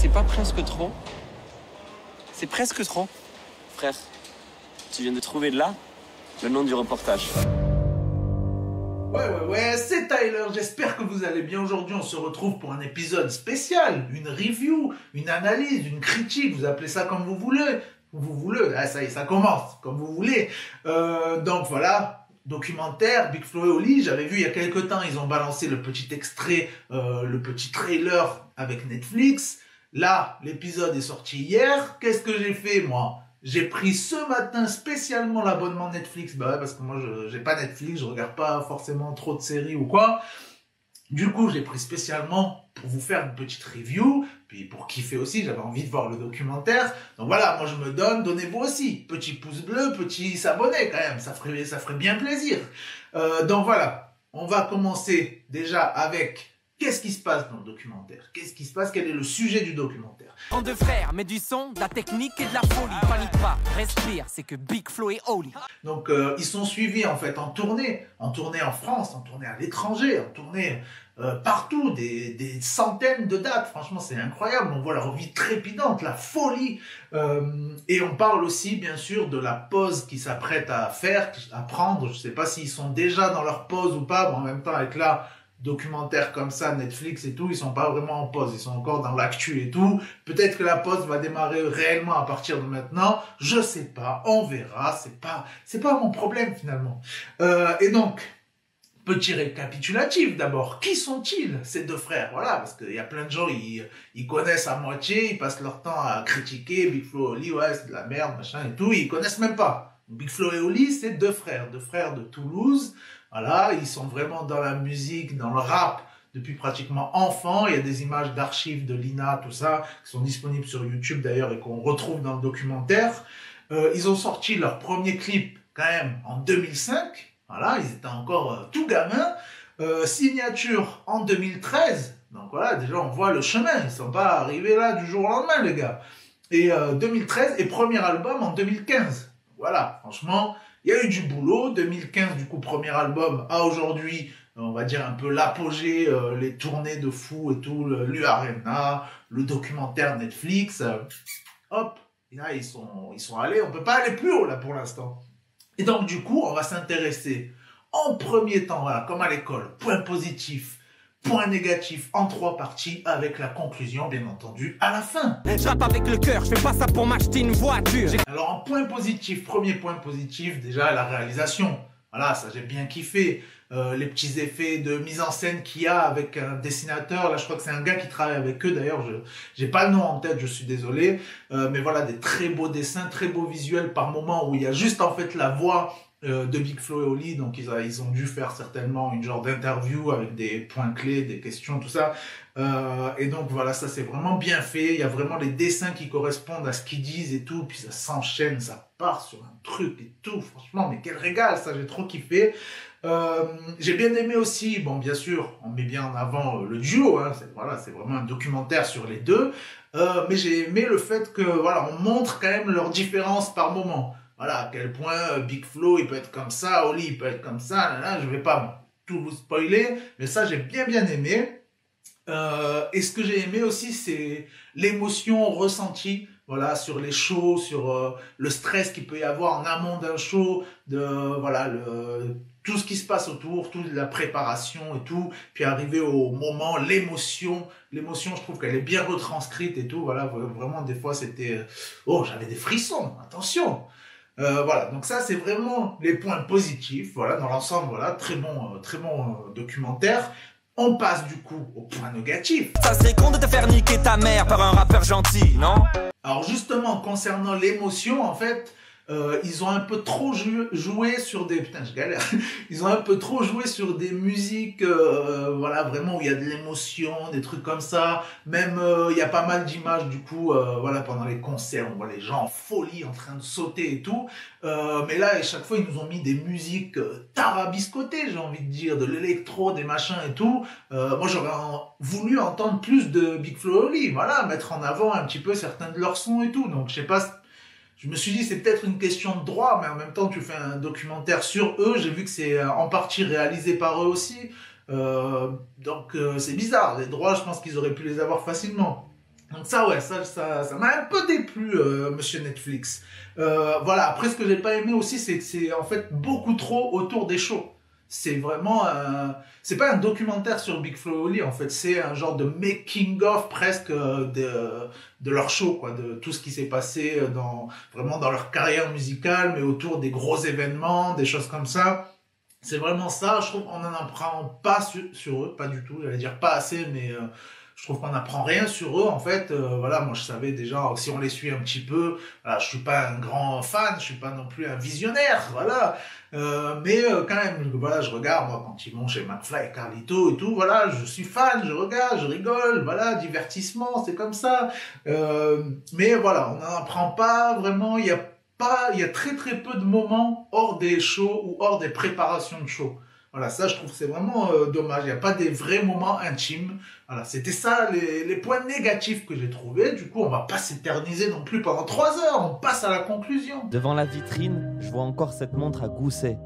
C'est pas presque trop C'est presque trop Frère, tu viens de trouver là le nom du reportage. Ouais, ouais, ouais, c'est Tyler, j'espère que vous allez bien. Aujourd'hui, on se retrouve pour un épisode spécial, une review, une analyse, une critique, vous appelez ça comme vous voulez. Vous voulez, ah, ça y est, ça commence, comme vous voulez. Euh, donc voilà, documentaire, Big Flo et Oli, j'avais vu il y a quelques temps, ils ont balancé le petit extrait, euh, le petit trailer avec Netflix. Là, l'épisode est sorti hier. Qu'est-ce que j'ai fait, moi? J'ai pris ce matin spécialement l'abonnement Netflix. Bah ouais, parce que moi, je j'ai pas Netflix, je regarde pas forcément trop de séries ou quoi. Du coup, j'ai pris spécialement pour vous faire une petite review, puis pour kiffer aussi, j'avais envie de voir le documentaire. Donc voilà, moi je me donne, donnez-vous aussi. Petit pouce bleu, petit s'abonner quand même, ça ferait, ça ferait bien plaisir. Euh, donc voilà, on va commencer déjà avec Qu'est-ce qui se passe dans le documentaire? Qu'est-ce qui se passe? Quel est le sujet du documentaire? En deux frères, mais du son, de la technique et de la folie. Panique pas, respire, c'est que Big Flo et Oli. Donc euh, ils sont suivis en fait en tournée, en tournée en France, en tournée à l'étranger, en tournée euh, partout, des, des, centaines de dates. Franchement, c'est incroyable. On voit leur vie trépidante, la folie. Euh, et on parle aussi, bien sûr, de la pause qu'ils s'apprêtent à faire, à prendre. Je sais pas s'ils sont déjà dans leur pause ou pas. en même temps, avec là documentaires comme ça, Netflix et tout, ils sont pas vraiment en pause, ils sont encore dans l'actu et tout. Peut-être que la pause va démarrer réellement à partir de maintenant, je sais pas, on verra, c'est pas, c'est pas mon problème finalement. Euh, et donc, petit récapitulatif d'abord, qui sont-ils ces deux frères? Voilà, parce qu'il y a plein de gens, ils, ils connaissent à moitié, ils passent leur temps à critiquer Big Flo Oli, ouais, c'est de la merde, machin et tout, ils connaissent même pas. Big Flo et Oli, c'est deux frères, deux frères de Toulouse. Voilà, ils sont vraiment dans la musique, dans le rap depuis pratiquement enfant. Il y a des images d'archives de Lina, tout ça, qui sont disponibles sur YouTube d'ailleurs et qu'on retrouve dans le documentaire. Euh, ils ont sorti leur premier clip quand même en 2005. Voilà, ils étaient encore euh, tout gamins. Euh, signature en 2013. Donc voilà, déjà on voit le chemin. Ils sont pas arrivés là du jour au lendemain, les gars. Et 2013 et premier album en 2015. Voilà, franchement, il y a eu du boulot. 2015, du coup, premier album, à aujourd'hui, on va dire un peu l'apogée, euh, les tournées de fou et tout, l'U-Arena, le documentaire Netflix. Euh, hop, là, ils sont, allés. On peut pas aller plus haut, là, pour l'instant. Et donc, du coup, on va s'intéresser en premier temps, voilà, comme à l'école, point positif, point négatif en trois parties avec la conclusion bien entendu à la fin. Je avec le cœur, je fais pas ça pour m'acheter une voiture. Alors en point positif, premier point positif déjà la réalisation. Voilà, ça j'ai bien kiffé. Euh, les petits effets de mise en scène qu'il y a avec un dessinateur. Là, je crois que c'est un gars qui travaille avec eux. D'ailleurs, je j'ai pas le nom en tête, je suis désolé. Euh, mais voilà, des très beaux dessins, très beaux visuels par moment où il y a juste en fait la voix euh, de Big Flo et Oli, donc ils, ont dû faire certainement une genre d'interview avec des points clés, des questions, tout ça. Euh, et donc voilà, ça c'est vraiment bien fait. Il y a vraiment les dessins qui correspondent à ce qu'ils disent et tout. Puis ça s'enchaîne, ça part sur un truc et tout. Franchement, mais quel régal, ça j'ai trop kiffé. Euh, j'ai bien aimé aussi, bon bien sûr, on met bien en avant le duo. Hein, c'est voilà, c'est vraiment un documentaire sur les deux. mais j'ai aimé le fait que voilà, on montre quand même leurs différences par moment voilà, à quel point euh, Big Flo, il peut être comme ça, Oli, il peut être comme ça, là, là, je vais pas tout vous spoiler, mais ça, j'ai bien, bien aimé. Euh, et ce que j'ai aimé aussi, c'est l'émotion ressentie, voilà, sur les shows, sur euh, le stress qu'il peut y avoir en amont d'un show, de, voilà, le, tout ce qui se passe autour, toute la préparation et tout, puis arriver au moment, l'émotion, l'émotion, je trouve qu'elle est bien retranscrite et tout, voilà, vraiment, des fois, c'était, oh, j'avais des frissons, attention, euh, voilà, donc ça c'est vraiment les points positifs. Voilà, dans l'ensemble, voilà, très bon, euh, très bon euh, documentaire. On passe du coup au point négatif. Ça serait con de te faire niquer ta mère par un rappeur gentil, non? Alors justement, concernant l'émotion, en fait, euh, ils ont un peu trop joué sur des putain je galère. Ils ont un peu trop joué sur des musiques euh, voilà vraiment où il y a de l'émotion des trucs comme ça. Même euh, il y a pas mal d'images du coup voilà pendant les concerts on voit les gens en folie en train de sauter et tout. Mais là à chaque fois ils nous ont mis des musiques tarabiscotées j'ai envie de dire de l'électro des machins et tout. Moi j'aurais voulu entendre plus de Big Flo Oli voilà mettre en avant un petit peu certains de leurs sons et tout. Donc je sais pas je me suis dit c'est peut-être une question de droit, mais en même temps tu fais un documentaire sur eux. J'ai vu que c'est euh, en partie réalisé par eux aussi, euh, donc euh, c'est bizarre. Les droits, je pense qu'ils auraient pu les avoir facilement. Donc ça, ouais, ça, m'a un peu déplu, Monsieur Netflix. Voilà. Après, ce que j'ai pas aimé aussi, c'est que c'est en fait beaucoup trop autour des shows. C'est vraiment, un... c'est pas un documentaire sur Big Flo Oli, en fait, c'est un genre de making of presque euh, de de leur show, quoi, de tout ce qui s'est passé dans vraiment dans leur carrière musicale, mais autour des gros événements, des choses comme ça. C'est vraiment ça. Je trouve qu'on en apprend pas sur, sur eux, pas du tout. J'allais dire pas assez, mais euh, je trouve qu'on n'apprend rien sur eux en fait. Euh, voilà moi je savais déjà si on les suit un petit peu voilà, je suis pas un grand fan je suis pas non plus un visionnaire voilà. Euh, mais euh, quand même voilà je regarde moi quand ils vont chez McFly et Carlito et tout voilà je suis fan je regarde je rigole voilà divertissement c'est comme ça. Euh, mais voilà on n'en apprend pas vraiment il y a pas il y a très très peu de moments hors des shows ou hors des préparations de shows voilà, ça, je trouve c'est vraiment euh, dommage. Il n'y a pas des vrais moments intimes. Voilà, c'était ça les, les, points négatifs que j'ai trouvés. Du coup, on va pas s'éterniser non plus pendant trois heures. On passe à la conclusion. Devant la vitrine, je vois encore cette montre à gousset.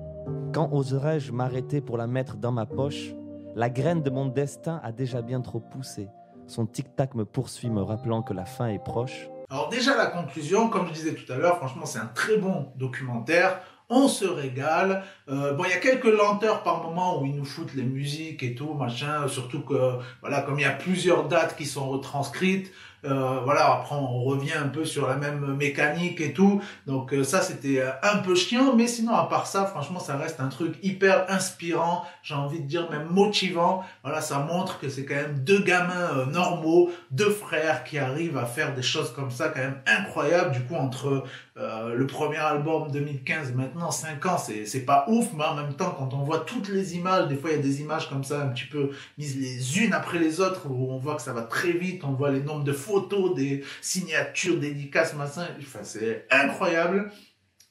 Quand oserais-je m'arrêter pour la mettre dans ma poche? La graine de mon destin a déjà bien trop poussé. Son tic-tac me poursuit, me rappelant que la fin est proche. Alors déjà la conclusion, comme je disais tout à l'heure, franchement c'est un très bon documentaire on se régale. Euh, bon, il y a quelques lenteurs par moment où ils nous foutent les musiques et tout, machin. Surtout que, voilà, comme il y a plusieurs dates qui sont retranscrites, euh, voilà, après on revient un peu sur la même mécanique et tout. Donc euh, ça c'était euh, un peu chiant, mais sinon à part ça, franchement ça reste un truc hyper inspirant, j'ai envie de dire même motivant. Voilà, ça montre que c'est quand même deux gamins normaux, deux frères qui arrivent à faire des choses comme ça quand même incroyables. Du coup entre le premier album 2015 maintenant 5 ans, c'est pas ouf, mais en même temps quand on voit toutes les images, des fois il y a des images comme ça un petit peu mises les unes après les autres où on voit que ça va très vite, on voit les nombres de photos, des signatures, dédicaces, machin. Enfin, c'est incroyable.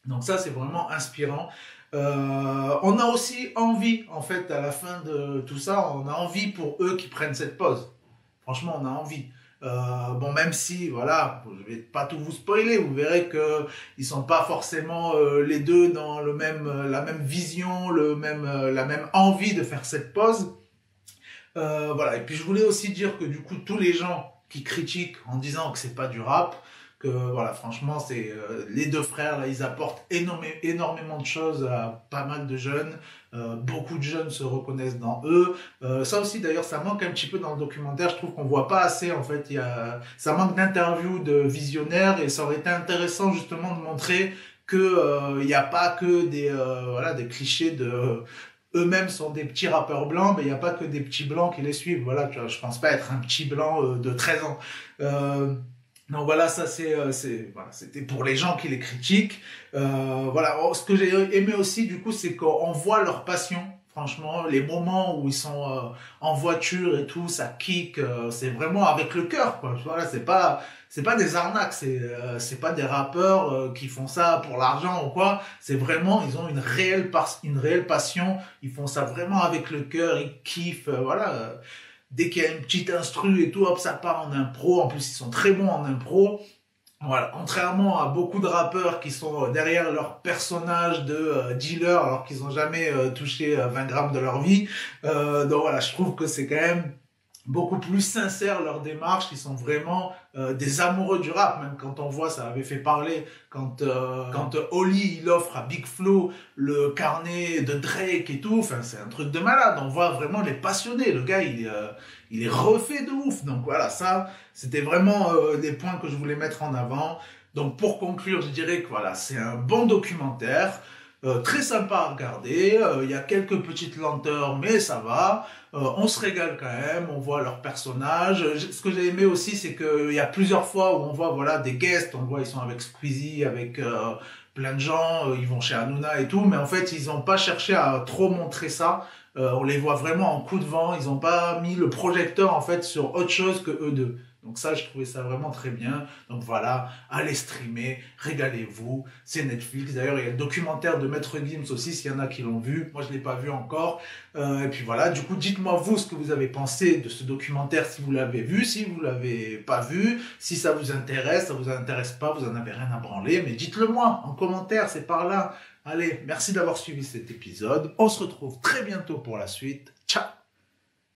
Donc ça, c'est vraiment inspirant. Euh, on a aussi envie, en fait, à la fin de tout ça, on a envie pour eux qui prennent cette pause. Franchement, on a envie. Euh, bon, même si, voilà, je vais pas tout vous spoiler, vous verrez que ils sont pas forcément euh, les deux dans le même, la même vision, le même, la même envie de faire cette pause. Voilà. Et puis je voulais aussi dire que du coup, tous les gens qui critiquent en disant que c'est pas du rap, que voilà, franchement, c'est euh, les deux frères là, ils apportent énormément de choses à pas mal de jeunes. Euh, beaucoup de jeunes se reconnaissent dans eux. Euh, ça aussi, d'ailleurs, ça manque un petit peu dans le documentaire. Je trouve qu'on voit pas assez. En fait, il y a, ça manque d'interviews de visionnaires et ça aurait été intéressant justement de montrer que il n'y a pas que des voilà des clichés de eux-mêmes sont des petits rappeurs blancs, mais il n'y a pas que des petits blancs qui les suivent. Voilà, tu vois, je pense pas être un petit blanc euh, de 13 ans. Euh, donc voilà, ça c'est, euh, c'est, voilà, c'était pour les gens qui les critiquent. Euh, voilà, oh, ce que j'ai aimé aussi du coup, c'est qu'on voit leur passion. Franchement, les moments où ils sont euh, en voiture et tout, ça kick, euh, c'est vraiment avec le cœur, quoi. Voilà, c'est pas, des arnaques, c'est, euh, c'est pas des rappeurs qui font ça pour l'argent ou quoi. C'est vraiment, ils ont une réelle, une réelle passion. Ils font ça vraiment avec le cœur, ils kiffent, voilà dès qu'il y a une petite instru et tout, hop, ça part en impro. En plus, ils sont très bons en impro. Voilà, contrairement à beaucoup de rappeurs qui sont derrière leur personnage de euh, dealer alors qu'ils n'ont jamais euh, touché 20 grammes de leur vie. Euh, donc voilà, je trouve que c'est quand même beaucoup plus sincère leur démarche, ils sont vraiment euh, des amoureux du rap, même quand on voit, ça avait fait parler, quand euh, quand il offre à Big Flo le carnet de Drake et tout, c'est un truc de malade, on voit vraiment les passionnés, le gars il, euh, il est refait de ouf, donc voilà, ça c'était vraiment euh, des points que je voulais mettre en avant, donc pour conclure, je dirais que voilà, c'est un bon documentaire, euh, très sympa à regarder, il y a quelques petites lenteurs, mais ça va, euh, on se régale quand même, on voit leurs personnages. Ce que j'ai aimé aussi, c'est qu'il y a plusieurs fois où on voit voilà des guests, on voit ils sont avec Squeezie, avec euh, plein de gens, euh, ils vont chez Hanouna et tout, mais en fait ils n'ont pas cherché à trop montrer ça. on les voit vraiment en coup de vent, ils n'ont pas mis le projecteur en fait sur autre chose que eux deux. Donc ça, je trouvais ça vraiment très bien. Donc voilà, allez streamer, régalez-vous. C'est Netflix. D'ailleurs, il y a le documentaire de Maître Gims aussi, s'il y en a qui l'ont vu. Moi, je l'ai pas vu encore. Euh, et puis voilà, du coup, dites-moi vous ce que vous avez pensé de ce documentaire, si vous l'avez vu, si vous l'avez pas vu, si ça vous intéresse, ça vous intéresse pas, vous en avez rien à branler, mais dites-le moi en commentaire, c'est par là. Allez, merci d'avoir suivi cet épisode. On se retrouve très bientôt pour la suite. Ciao